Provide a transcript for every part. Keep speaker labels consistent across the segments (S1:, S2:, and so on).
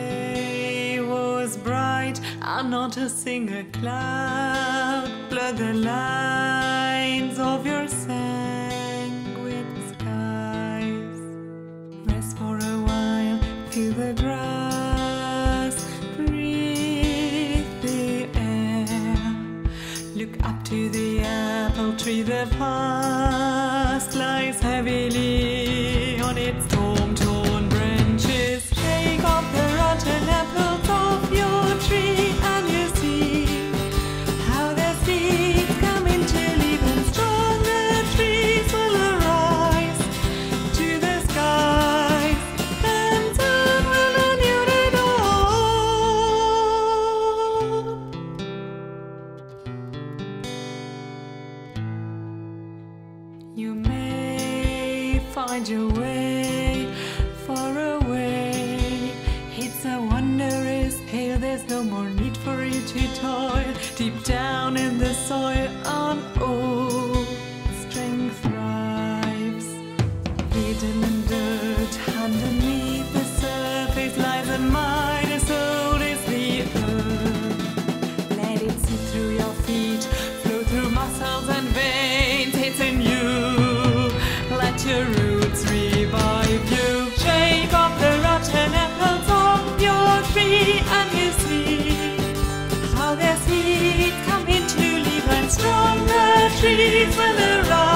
S1: day was bright, and not a single cloud, blur the lines of your sanguine skies. Rest for a while, feel the grass, breathe the air. Look up to the apple tree, the past lies heavily. You may find your way far away. It's a wondrous tale, there's no more your roots revive you. Shake off the rotten apples off your tree, and you see how their seeds come into leaf and stronger trees will arise.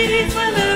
S1: Ladies, women.